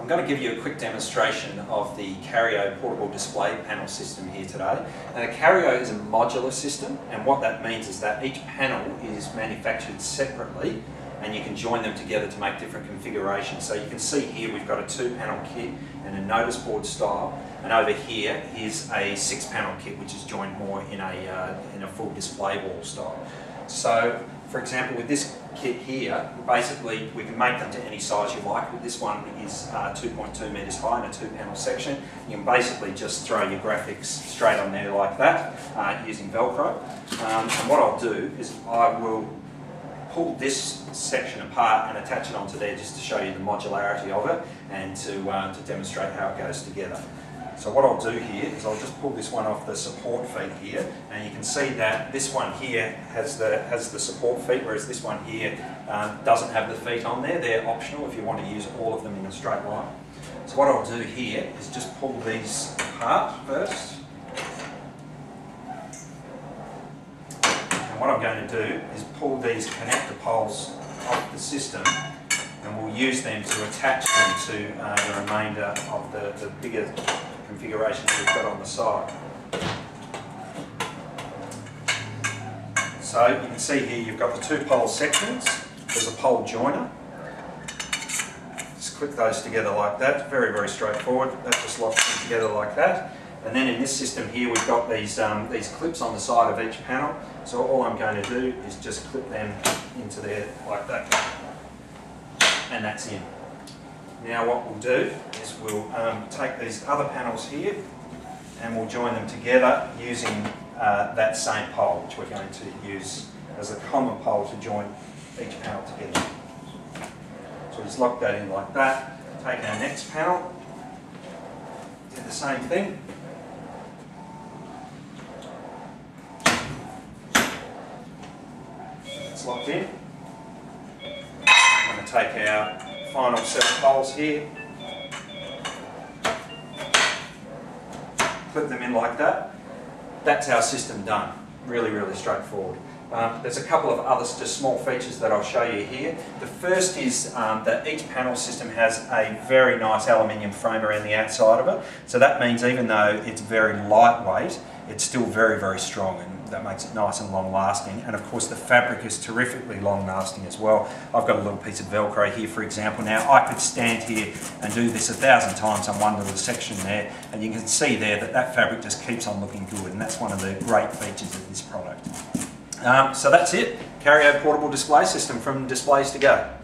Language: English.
I'm going to give you a quick demonstration of the Careo portable display panel system here today. Now the Careo is a modular system and what that means is that each panel is manufactured separately and you can join them together to make different configurations. So you can see here we've got a two panel kit and a notice board style and over here is a six panel kit which is joined more in a, uh, in a full display wall style. So for example, with this kit here, basically we can make them to any size you like. This one is uh, 2.2 metres high in a two panel section. You can basically just throw your graphics straight on there like that uh, using Velcro. Um, and what I'll do is I will pull this section apart and attach it onto there just to show you the modularity of it and to, uh, to demonstrate how it goes together. So what I'll do here is I'll just pull this one off the support feet here and you can see that this one here has the, has the support feet whereas this one here um, doesn't have the feet on there. They're optional if you want to use all of them in a straight line. So what I'll do here is just pull these apart first. And what I'm going to do is pull these connector poles off the system and we'll use them to attach them to uh, the remainder of the, the bigger configurations we've got on the side. So you can see here you've got the two pole sections, there's a pole joiner. Just click those together like that, very, very straightforward. That just locks them together like that. And then in this system here we've got these, um, these clips on the side of each panel. So all I'm going to do is just clip them into there like that. And that's in. Now what we'll do is we'll um, take these other panels here and we'll join them together using uh, that same pole which we're going to use as a common pole to join each panel together. So just lock that in like that. Take our next panel, do the same thing. It's locked in. I'm going to take our final set of poles here. Clip them in like that. That's our system done. Really, really straightforward. Um, there's a couple of other just small features that I'll show you here. The first is um, that each panel system has a very nice aluminium frame around the outside of it. So that means even though it's very lightweight, it's still very, very strong and that makes it nice and long lasting. And of course the fabric is terrifically long lasting as well. I've got a little piece of Velcro here for example. Now I could stand here and do this a thousand times on one little section there and you can see there that that fabric just keeps on looking good and that's one of the great features of this product. Um, so that's it, Careo portable display system from Displays 2 Go.